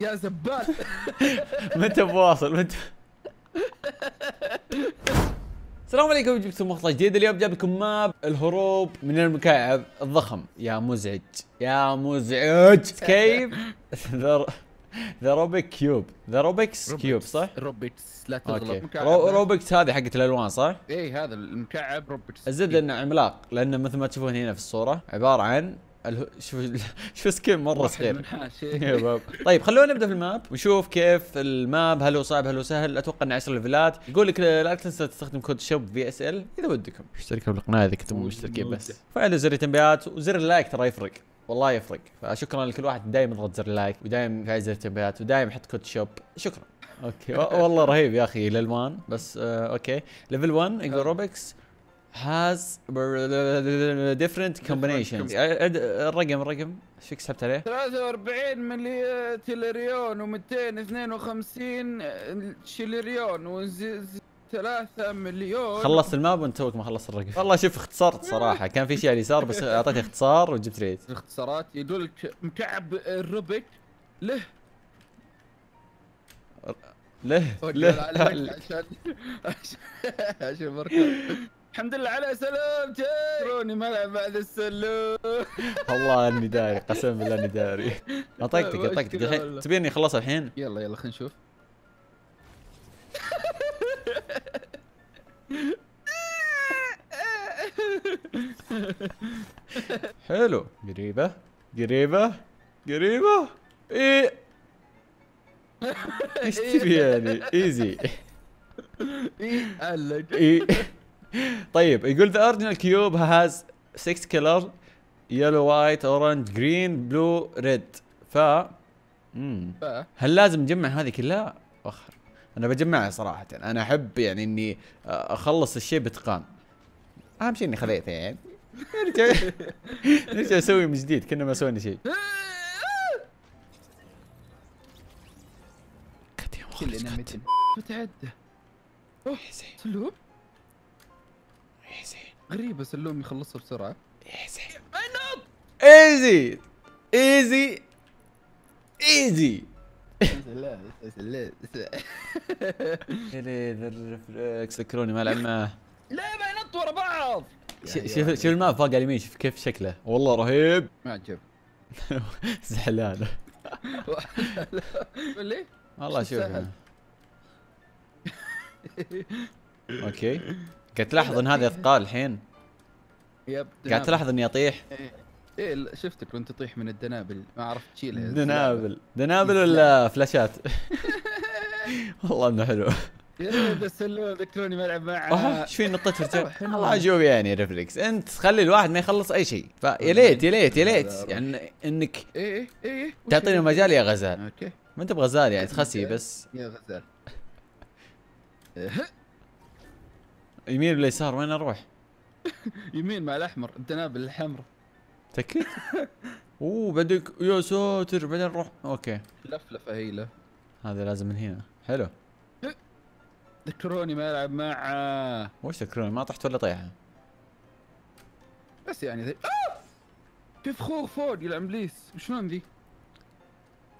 يا زبال. متى بواصل؟ متى؟ السلام عليكم جبتكم مقطع جديد. اليوم جاب لكم map الهروب من المكعب الضخم. يا مزعج يا مزعج. كيف؟ the Rubik cube the Rubik's cube صح؟ Rubik's لا تغلط. مكعب Ru Rubik's هذه حقت الألوان صح؟ اي هذا المكعب Rubik's الزبده انه عملاق لأنه مثل ما تشوفون هنا في الصورة عبارة عن اله... شوف شوف سكين مرة صغير يا باب. طيب خلونا نبدأ في ال map ونشوف كيف ال map هل هو صعب هل هو سهل. أتوقع إنه 10 ليفلات. يقول لك لا تنسى تستخدم code shop VSL إذا ودكم. اشتركوا بالقناه إذا كنتم مشتركين بس. فعلوا زر التنبيهات وزر ال like ترى يفرق. والله يفرق. فشكرا لكل واحد دائما يضغط زر ال like ودائما يفعل زر التنبيهات ودائما يحط code shop. شكرا. okay. والله رهيب يا أخي الالوان بس آه okay. level 1 يقول Rubik's has different combinations الرقم الرقم إيش فيك سحبت عليه؟ 43 ملي تيلريون و252 شيلريون و 3 مليون خلصت الماب وانت توك ما خلصت الرقم والله شوف اختصرت صراحة كان في شيء على اليسار بس اعطيتني اختصار وجبت ريت الاختصارات يقول لك مكعب الروبيك له له له له عشان عشان بركة. الحمد لله على سلامتك. روني ملعب بعد السلوم والله إني داري قسم بالله إني داري. اطقطق اطقطق الحين. تبيني اخلصها الحين؟ يلا يلا خلينا نشوف. حلو. قريبة قريبة قريبة. إيه إيش تبي يعني؟ easy. إيه علق إيه طيب يقول the original cube has 6 color yellow white orange green blue red ف مم. هل لازم نجمع هذه كلها؟ اخر أنا بجمعها صراحة. أنا أحب يعني إني أخلص الشيء بإتقان. أهم شيء إني خذيته يعني نرجع نرجع نسوي من جديد؟ كنا ما سوينا شيء. كلنا. متن ايزي سلوم ايزي غريبة سلوم يخلصها بسرعة. إيزي! إيزي! إيزي! إيزي لا لا ذا الرفلكس ذكروني ما لعب معاه لا ما ينط ورا بعض! ش- شوف شوف ال map؟ فوق على اليمين شوف كيف شكله. والله رهيب! ما عجب. زعلان. ليه؟ والله شو شوف؟ okay. قاعد تلاحظ إن هذه أثقال الحين؟ yep قاعد تلاحظ إني أطيح؟ إيه. إيه، شفتك وأنت تطيح من الدنابل. ما عرفت تشيلها دنابل. دنابل ولا فلاشات؟ والله إنه حلو. يا بس سلوم ذكروني ما ألعب أوه معاه إيش في نطيت رجال حلو. الله أشوف يعني ريفلكس أنت تخلي الواحد ما يخلص أي شيء. فيا ليت يا ليت يا ليت. يعني إنك إيه إيه إيه وش تعطيني اللي- مجال يا غزال. أوكي. ما أنت بغزال يعني تخسي بس. يا غزال. إيه، يمين ولا يسار؟ وين أروح؟ يمين مع الأحمر الدنابل الحمراء تاكد أوه بعدك يا ساتر بعدين نروح. أوكي. لفلفه هي له هذا لازم من هنا. حلو. ذكروني ما ألعب معاه وش تكرون ما طحت ولا طيحة. بس يعني ذي آه! في فخور فوق العمليس شلون ذي؟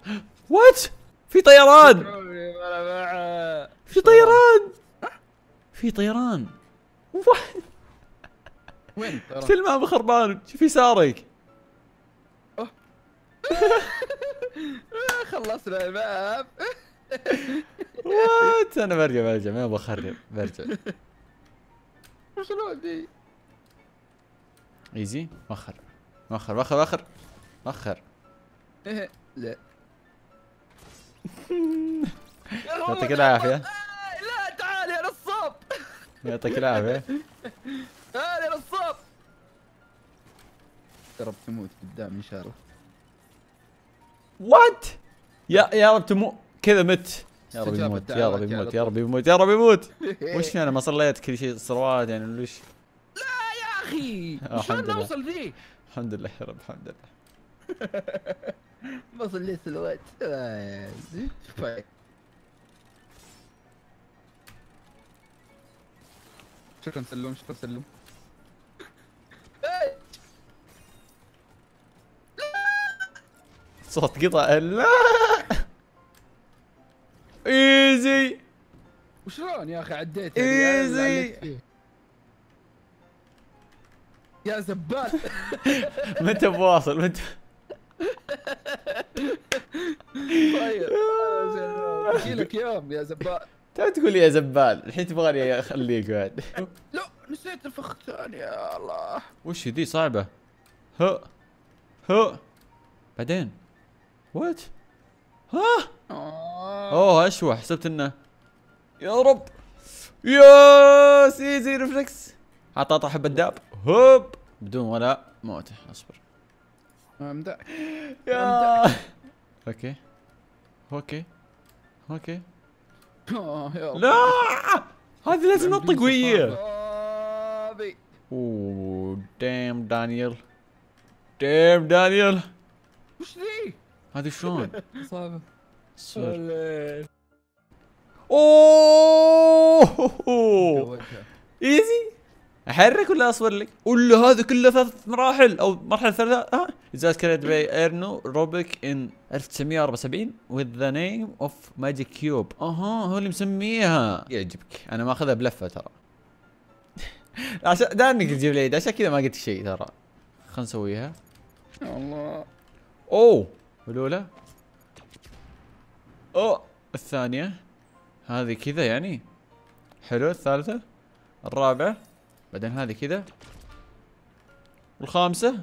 وات في طيران! ذكروني في طيران! في طيران. وين ترى؟ في الماء خربان شوف يسارك خلصنا الماب وات؟ أنا برجع برجع. ما بخرب برجع. شلون ذي؟ إيزي. مخر مخر مخر مخر إيه، لا. يعطيك العافية آه، لا تعال يا نصاب يعطيك العافية. يا نصاب يا رب تموت قدام إن شاء الله. وات يا يا رب تمو كذا مت. يا رب يموت يا رب يموت يا يا رب. يموت يا رب يموت. وش أنا ما صليت كل شيء صلوات يعني وش؟ يا أخي آه، شلون الحمد لله. نوصل ذي؟ الحمد لله يا رب الحمد لله. ما صليت سلوات شكرا سلوم شكرا سلوم صوت قطع. لا. ايزي وشلون يا أخي عديت يعني؟ ايزي يعني يا زبال. متى بواصل؟ متى؟ طيب. آه، اجيلك يوم يا زبال. تو تقول يا زبال الحين تبغاني أخليك بعد. لا نسيت الفخ الثاني يا الله. وش ذي صعبة؟ ها ها. بعدين؟ وات ها؟ أوه اشوى حسبت إنه. يا رب. يا سيزي ريفلكس. عطى عطى حبة داب هوب. بدون ولا موته. أصبر. امدح يا. okay. okay. okay. لا! هذه لازم نطق وياه. أوه damn Daniel damn Daniel وش ذي؟ هذه شلون؟ صعبة. أوه. easy أحرك ولا أصبر لك؟ ولا هذا كله ثلاث مراحل أو مرحلة ثلاثة. ها was create by Erno Rubik in 1974 with the name of magic cube. أها هو اللي مسميها. يعجبك. أنا ماخذها بلفة ترى. عشان دانك تجيب لي عشان كذا ما قلت شيء ترى. خلنا نسويها. الله أوه الأولى. أوه الثانية. هذه كذا يعني. حلو الثالثة. الرابعه بعدين هذه كذا. والخامسة؟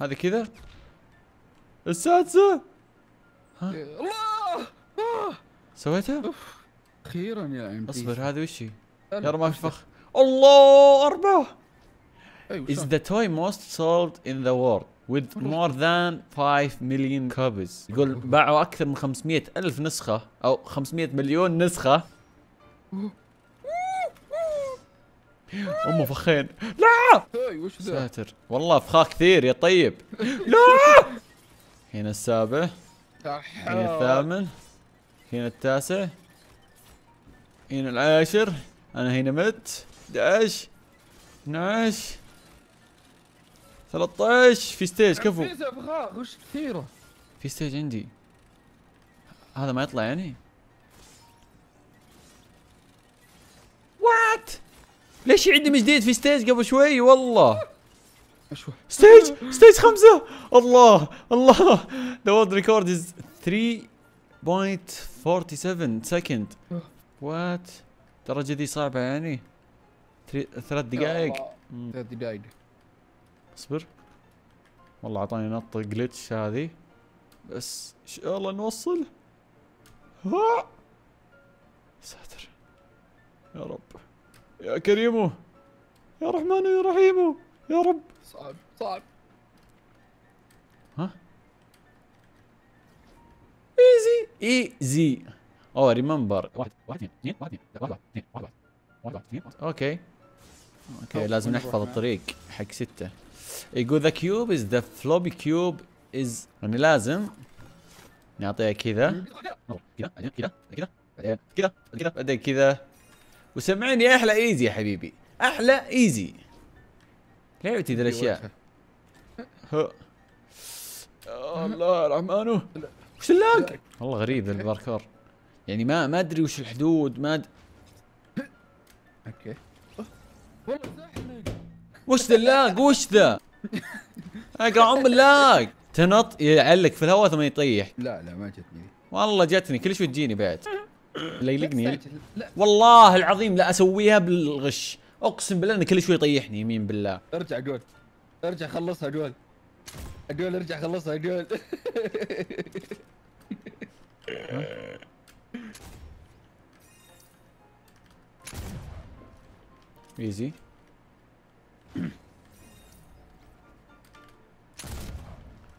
هذه كذا. السادسة؟ ها؟ الله! سويتها؟ أخيرا يا أم اصبر هذه وش هي؟ يا رب ما في فخ. الله أربعة! Is the toy most sold in the world with more than 5 million copies يقول باعوا أكثر من 500 ألف نسخة أو 500 مليون نسخة. امه فخين. لا! وش ذا؟ ساتر. والله فخاخ كثير يا طيب. لا! هنا السابع. هنا الثامن. هنا التاسع. هنا العاشر. أنا هنا مت. 11 12 13 في stage كفو. وش كثيرة؟ في stage عندي. هذا ما يطلع يعني. what ليش يعدم جديد في stage قبل شوي؟ والله. stage؟ stage خمسة؟ الله الله. the world record is 3.47 second what الدرجة دي صعبة يعني. ثلاث دقائق. ثلاث دقائق. اصبر. والله أعطاني نط glitch هذه. بس ان شاء الله نوصل. ها! ساتر. يا رب. يا كريمو يا رحمن يا رحيم يا رب. صعب صعب. ها؟ easy easy oh remember واحد واحد اثنين واحد اثنين واحد اثنين واحد واحد اثنين okay okay لازم نحفظ الطريق حق ستة. يقول the cube is the floppy cube easy يعني لازم نعطيها كذا. كذا كذا كذا بعدين كذا كذا بعدين كذا. وسمعني أحلى easy يا حبيبي. أحلى easy. لعبتي ذي الأشياء. الله الرحمن. وش ال lag؟ والله غريب الباركور. يعني ما ما أدري وش الحدود ما okay. وش ذا اللاق وش ذا؟ أقرأ ام اللاق تنط يعلق في الهواء ثم يطيح. لا لا ما جتني. والله جتني. كل شوي تجيني بعد. لا يلقني والله العظيم لا أسويها بالغش. أقسم بالله انه كل شوي يطيحني يمين بالله. ارجع قول ارجع خلصها قول أقول ارجع خلصها قول easy.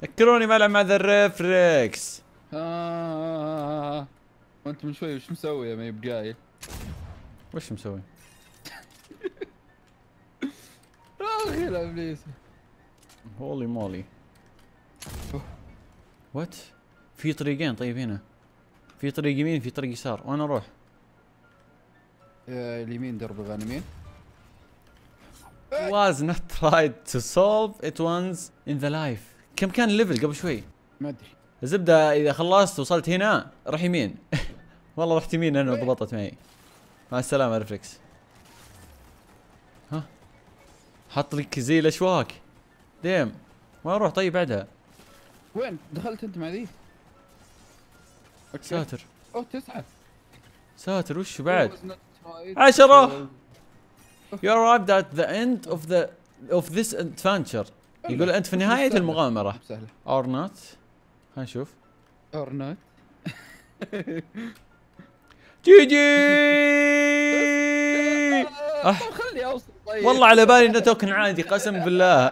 ذكروني ما العب مع ذا الريفلكس آه. وانت من شوي وش مسوي يا ما بقايل وش مسوي؟ أخي لا ابليس holy moly what في طريقين طيب هنا. في طريق يمين في طريق يسار. وين أروح؟ اليمين درب الغانمين. Was not tried to solve it once in the life. كم كان ال level قبل شوي؟ ما أدري. الزبدة إذا خلصت وصلت هنا روح يمين. والله رحت يمين أنا وضبطت معي. مع السلامة ريفلكس ها؟ حط لك زي الاشواك damn ما أروح طيب بعدها. وين؟ دخلت انت مع ذي؟ ساتر. أوه تسعة ساتر وش بعد؟ عشرة. You arrived at the end of the of this adventure. يقول أنت في نهاية المغامرة. سهلة. Or not. خلينا نشوف or not. GG أح. خلني أوصل طيب. والله على بالي إنه token عادي قسم بالله.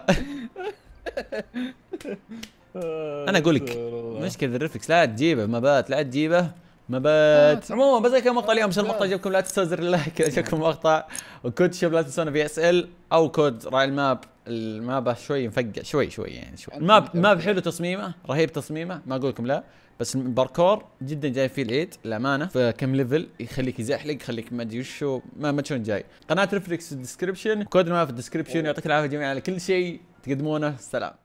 أنا أقول لك مشكلة الريفلكس لا تجيبه مبات لا تجيبه مبات عموما بس كان مقطع اليوم عشان المقطع عجبكم لا تنسوا زر ال like إذا عجبكم المقطع وكود شباب لا تنسونا في SL أو كود راعي ال map. ال map شوي مفقع شوي شوي يعني شوي. ال map map حلو تصميمه رهيب تصميمه ما أقول لكم لا. بس الباركور جدا جاي فيه العيد للأمانة. فكم level يخليك يزحلق يخليك ما أدري وشو ما ما شلون جاي. قناة ريفلكس في ال description code ال map في ال description يعطيك العافية جميعا على كل شيء تقدمونه. سلام.